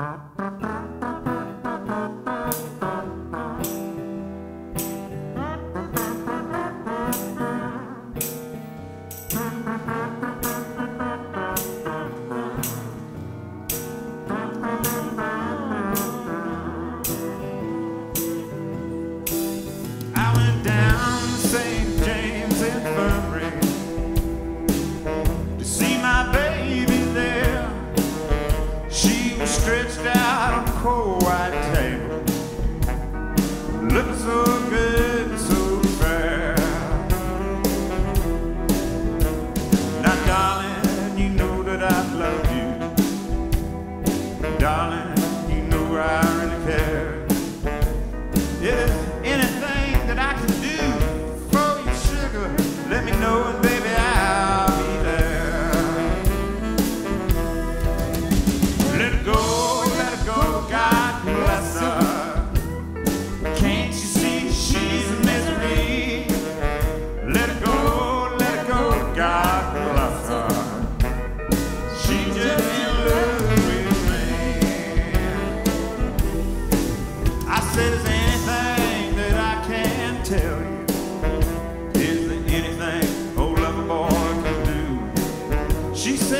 I went down. stretched out on a cold white table. Looking so good and so fair. Now, darling, you know that I love you. Darling,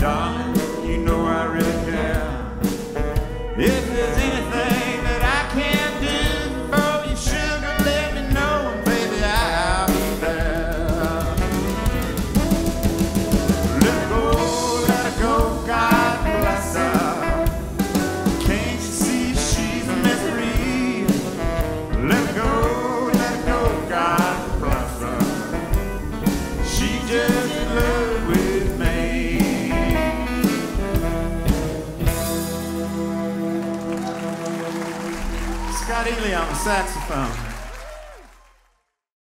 die. Scott Ehly on the saxophone.